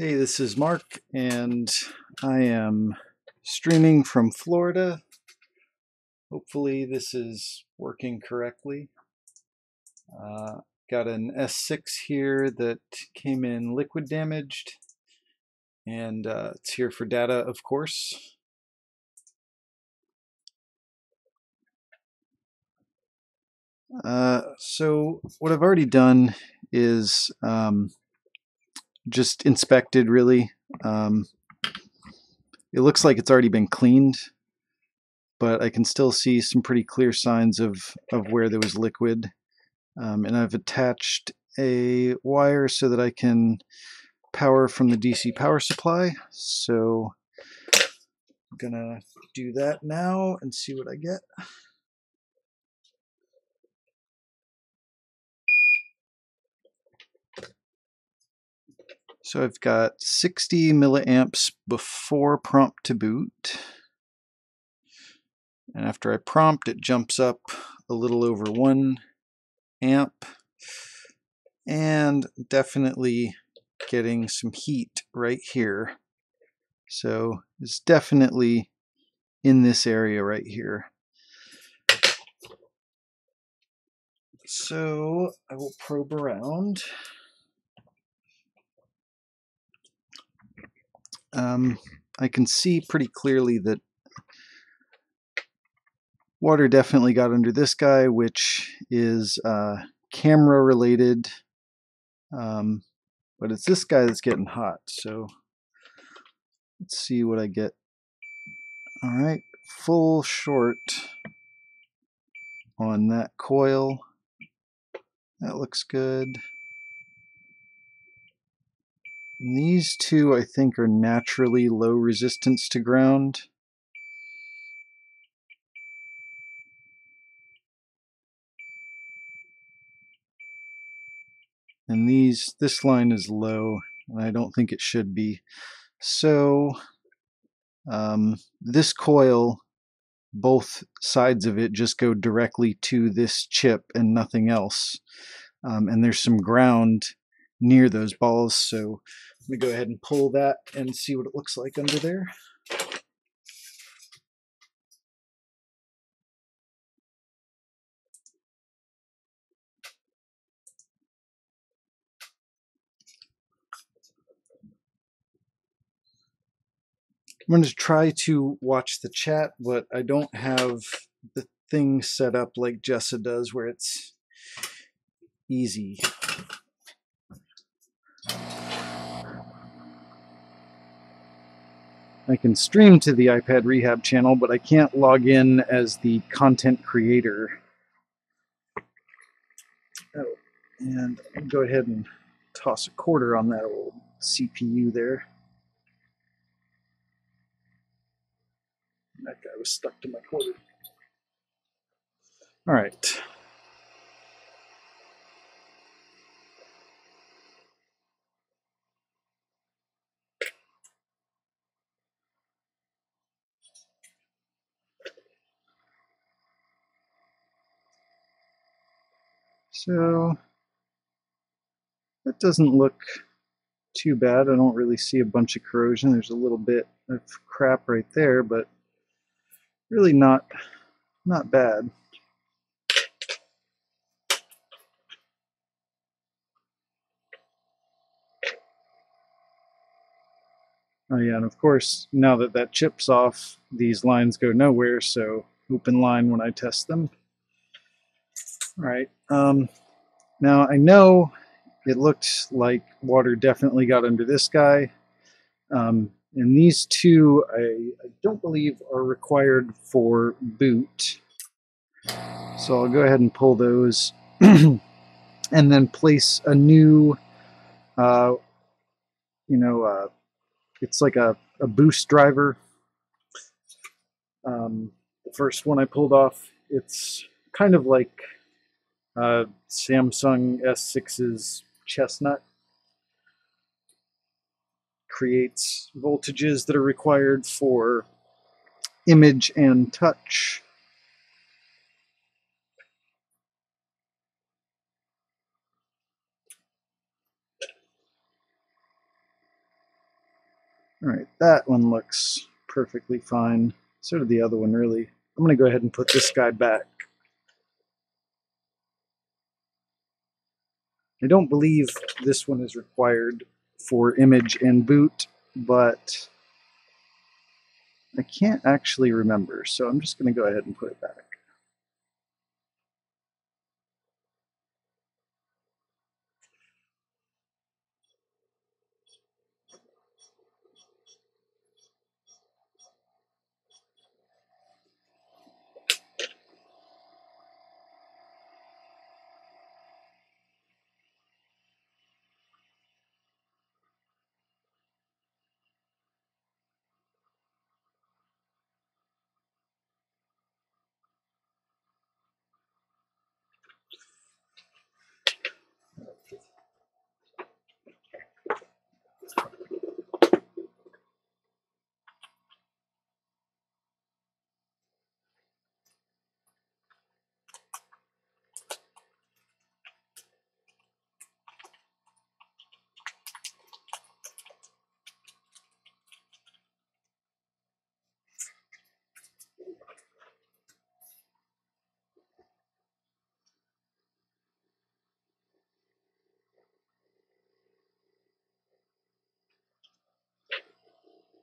Hey, this is Mark, and I am streaming from Florida. Hopefully, this is working correctly. Uh, got an S6 here that came in liquid damaged, and uh, it's here for data, of course. Uh, so what I've already done is um, just inspected really. Um, it looks like it's already been cleaned, but I can still see some pretty clear signs of, of where there was liquid. Um, and I've attached a wire so that I can power from the DC power supply. So I'm gonna do that now and see what I get. So I've got 60 milliamps before prompt to boot. And after I prompt, it jumps up a little over one amp and definitely getting some heat right here. So it's definitely in this area right here. So I will probe around. Um, I can see pretty clearly that water definitely got under this guy, which is uh, camera related. Um, but it's this guy that's getting hot. So let's see what I get. All right, full short on that coil. That looks good. These two, I think, are naturally low resistance to ground. And these, this line is low, and I don't think it should be. So, um, this coil, both sides of it just go directly to this chip and nothing else. Um, and there's some ground near those balls, so me go ahead and pull that and see what it looks like under there. I'm going to try to watch the chat, but I don't have the thing set up like Jessa does where it's easy. I can stream to the iPad Rehab channel, but I can't log in as the content creator. Oh, and I'll go ahead and toss a quarter on that old CPU there. That guy was stuck to my quarter. All right. So that doesn't look too bad. I don't really see a bunch of corrosion. There's a little bit of crap right there, but really not not bad. Oh yeah, and of course, now that that chip's off, these lines go nowhere, so open line when I test them. All right. Um, now I know it looked like water definitely got under this guy. Um, and these two, I, I, don't believe are required for boot. So I'll go ahead and pull those and then place a new, uh, you know, uh, it's like a, a boost driver. Um, the first one I pulled off, it's kind of like uh, Samsung S6's Chestnut creates voltages that are required for image and touch. All right, that one looks perfectly fine. So did the other one, really. I'm going to go ahead and put this guy back. I don't believe this one is required for image and boot, but I can't actually remember, so I'm just going to go ahead and put it back.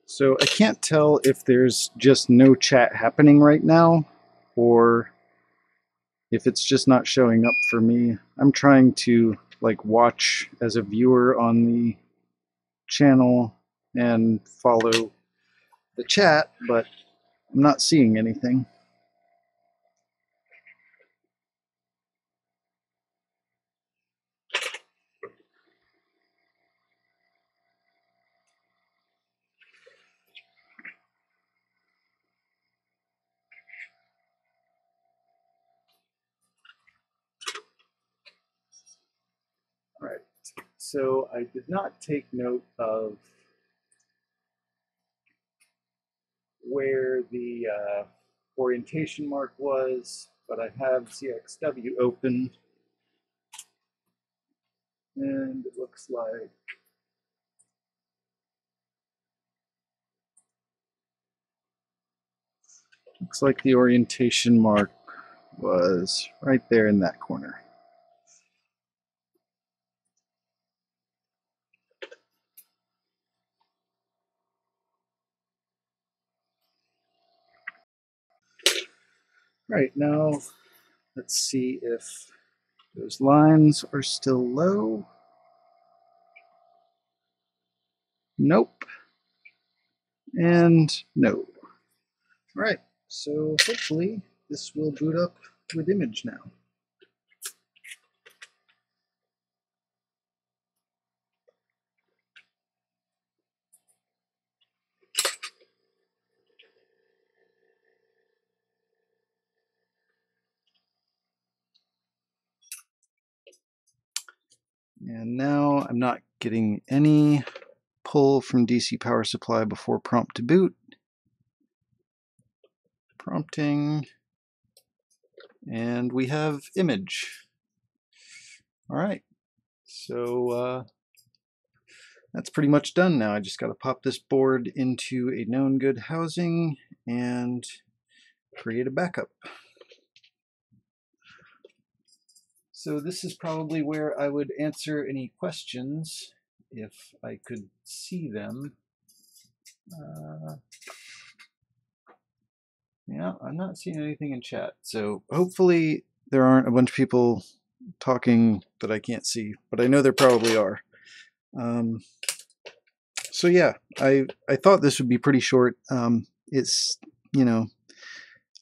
So I can't tell if there's just no chat happening right now or if it's just not showing up for me. I'm trying to like watch as a viewer on the channel and follow the chat, but I'm not seeing anything. Right. So I did not take note of where the uh, orientation mark was, but I have ZXW open. And it looks like looks like the orientation mark was right there in that corner. Right, now let's see if those lines are still low. Nope. And no. All right, so hopefully this will boot up with image now. And now I'm not getting any pull from DC power supply before prompt to boot. Prompting. And we have image. All right. So uh, that's pretty much done now. I just got to pop this board into a known good housing and create a backup. So this is probably where I would answer any questions if I could see them. Uh, yeah, I'm not seeing anything in chat. So hopefully there aren't a bunch of people talking that I can't see, but I know there probably are. Um, so yeah, I I thought this would be pretty short. Um, it's you know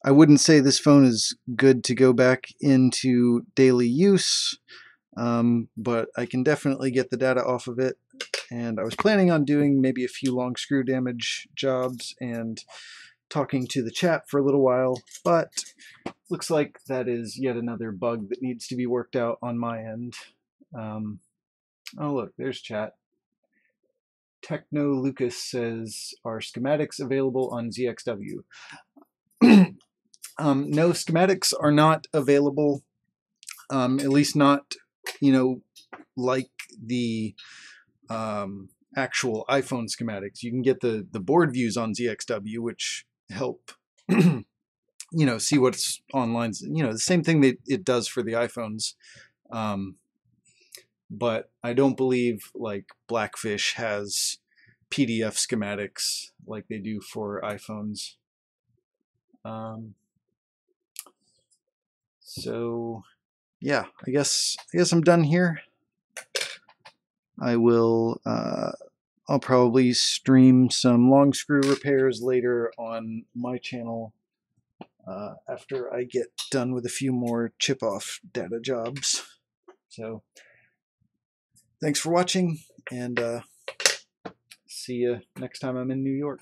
I wouldn't say this phone is good to go back into daily use, um, but I can definitely get the data off of it. And I was planning on doing maybe a few long screw damage jobs and talking to the chat for a little while, but looks like that is yet another bug that needs to be worked out on my end. Um, oh, look, there's chat. Techno Lucas says, are schematics available on ZXW? Um, no, schematics are not available, um, at least not, you know, like the um, actual iPhone schematics. You can get the the board views on ZXW, which help you know see what's online. You know the same thing that it does for the iPhones. Um, but I don't believe like Blackfish has PDF schematics like they do for iPhones. Um, so yeah, I guess I guess I'm done here. I will uh, I'll probably stream some long screw repairs later on my channel uh, after I get done with a few more chip off data jobs. So thanks for watching and uh, see you next time I'm in New York.